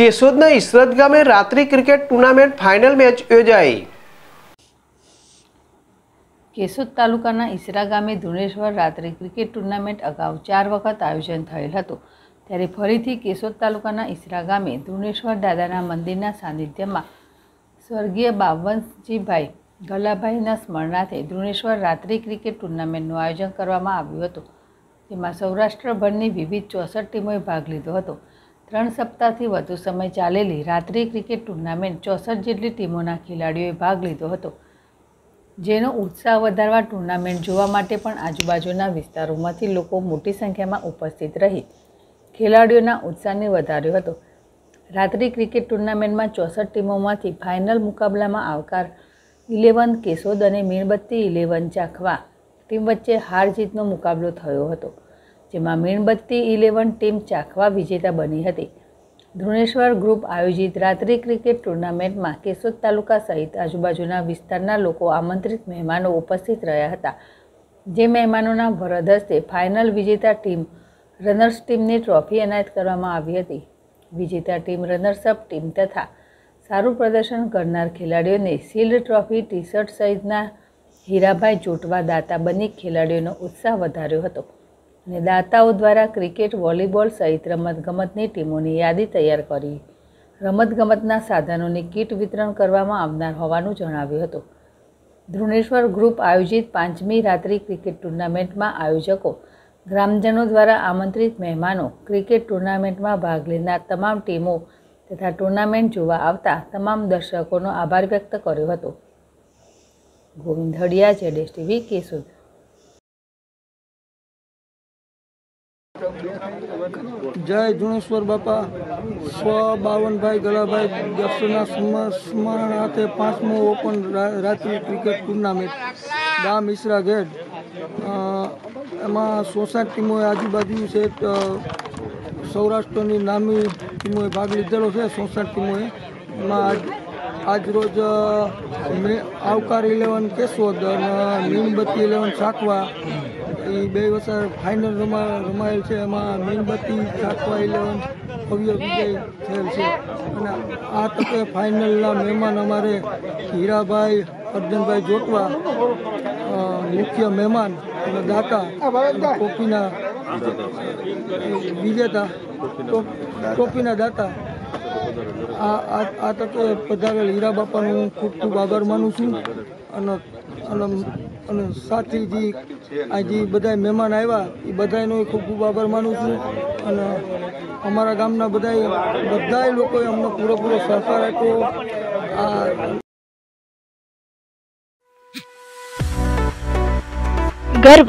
કેશોદના ઈસરત ગામે રાત્રિ cricket tournament final match યોજાઈ. કેશોદ તાલુકાના ઈસરા ગામે ધુણેશ્વર રાત્રિ ક્રિકેટ ટુર્નામેન્ટ અગાઉ ચાર વખત આયોજન થયેલ હતું. ત્યારે ફરીથી કેશોદ તાલુકાના ઈસરા ગામે ધુણેશ્વર દાદાના મંદિરના સાનિધ્યમાં સ્વર્ગીય બાવનજીભાઈ ગલાભાઈના સ્મરણાર્થે ધુણેશ્વર રાત્રિ ક્રિકેટ ટુર્નામેન્ટનું આયોજન કરવામાં આવ્યું હતું. જેમાં સૌરાષ્ટ્રભરની વિવિધ ચોસઠ ટીમોએ ભાગ લીધો હતો. ત્રણ સપ્તાહથી વધુ સમય ચાલેલી રાત્રિ ક્રિકેટ ટુર્નામેન્ટ ચોસઠ જેટલી ટીમોના ખેલાડીઓએ ભાગ લીધો હતો, જેનો ઉત્સાહ વધારવા ટુર્નામેન્ટ જોવા માટે પણ આજુબાજુના વિસ્તારોમાંથી લોકો મોટી સંખ્યામાં ઉપસ્થિત રહી ખેલાડીઓના ઉત્સાહને વધાર્યો હતો. રાત્રિ ક્રિકેટ ટુર્નામેન્ટમાં ચોસઠ ટીમોમાંથી ફાઇનલ મુકાબલામાં આવકાર ઇલેવન કેશોદ અને મીણબત્તી ઇલેવન ચાખવા ટીમ વચ્ચે હાર જીતનો મુકાબલો થયો હતો. જેમાં મીણબત્તી ઇલેવન ટીમ ચાખવા વિજેતા બની હતી. ધ્રુણેશ્વર ગ્રુપ આયોજિત રાત્રિ ક્રિકેટ ટુર્નામેન્ટમાં કેશોદ તાલુકા સહિત આજુબાજુના વિસ્તારના લોકો આમંત્રિત મહેમાનો ઉપસ્થિત રહ્યા હતા. જે મહેમાનોના વરદ હસ્તે ફાઇનલ વિજેતા ટીમ રનર્સ ટીમને ટ્રોફી એનાયત કરવામાં આવી હતી. વિજેતા ટીમ રનર્સઅપ ટીમ તથા સારું પ્રદર્શન કરનાર ખેલાડીઓને શિલ્ડ ટ્રોફી ટી શર્ટ સહિતના હીરાભાઈ ચોટવા દાતા બની ખેલાડીઓનો ઉત્સાહ વધાર્યો હતો. અને દાતાઓ દ્વારા ક્રિકેટ, વોલીબોલ સહિત રમતગમતની ટીમોની યાદી તૈયાર કરી. રમતગમતના સાધનોની કીટ વિતરણ કરવામાં આવનાર હોવાનું જણાવ્યું હતું. ધ્રુણેશ્વર ગ્રુપ આયોજિત પાંચમી રાત્રિ ક્રિકેટ ટુર્નામેન્ટમાં આયોજકો, ગ્રામજનો દ્વારા આમંત્રિત મહેમાનો ક્રિકેટ ટુર્નામેન્ટમાં ભાગ લેનાર તમામ ટીમો તથા ટુર્નામેન્ટ જોવા આવતા તમામ દર્શકોનો આભાર વ્યક્ત કર્યો હતો. ગોવિંદ હડિયા, જેડેશ ટીવી, કેશોદ. જય જુણેશ્વર બાપા. સ્વ બાવનભાઈ ગલાભાઈ દક્ષના સ્મરણાર્થે પાંચમો ઓપન રાત્રિ ક્રિકેટ ટુર્નામેન્ટ. ગામ ઈસરા ગેટ. એમાં સોસાયટી ટીમોએ આજુબાજુ છે સૌરાષ્ટ્રની નામી ટીમોએ ભાગ લીધેલો છે, સોસાયટી ટીમોએ. એમાં આજ આજ રોજ અ, આવકાર ઇલેવન કેશોદ અને મીણબત્તી ઇલેવન સાકવા એ બે વસર ફાઇનલ રમા રમાયેલ છે. એમાં મીણબત્તી ચાકવા ઇલેવન ભવ્ય વિજય થયેલ છે. અને આ તકે ફાઇનલના મહેમાન અમારે હીરાભાઈ અર્જનભાઈ જોટવા મુખ્ય મહેમાન અને દાતા ટોપીના વિજેતા ટોપીના દાતા. આ આ તકે પધારેલ હીરા બાપાનો હું ખૂબ ખૂબ આભાર માનું છું. અને અને સાથે જે આ જે બધા મહેમાન આવ્યા, એ બધાનો ખૂબ ખૂબ આભાર માનું છું. અને અમારા ગામના બધા બધાય લોકોએ અમને પૂરેપૂરો સહકાર આપ્યો. આ Garv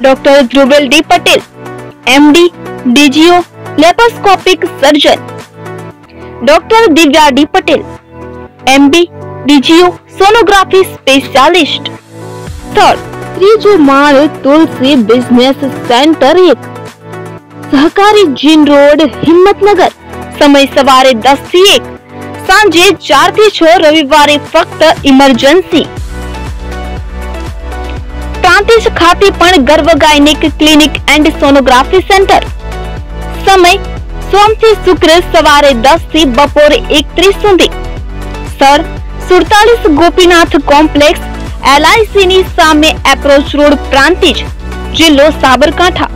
doctor Dhruvel D Patel MD DGO laparoscopic surgeon doctor Divya D Patel MD DGO sonography specialist સ્થળ ત્રીજો માળ તુલસી બિઝનેસ સેન્ટર એક સહકારી જીન રોડ હિંમતનગર સમય સવારે દસ થી એક સાંજે ચાર થી છ રવિવારે ફક્ત ઇમરજન્સી પ્રાંતિજ ખાતે પણ Garv gynaec clinic and sonography centre. સમય સોમથી શુક્ર સવારે દસથી બપોરે એકત્રીસ સુધી. સર, સુડતાલીસ ગોપીનાથ કોમ્પ્લેક્સ એલઆઈસી ની સામે એપ્રોચ રોડ પ્રાંતિજ, જિલ્લો સાબરકાંઠા.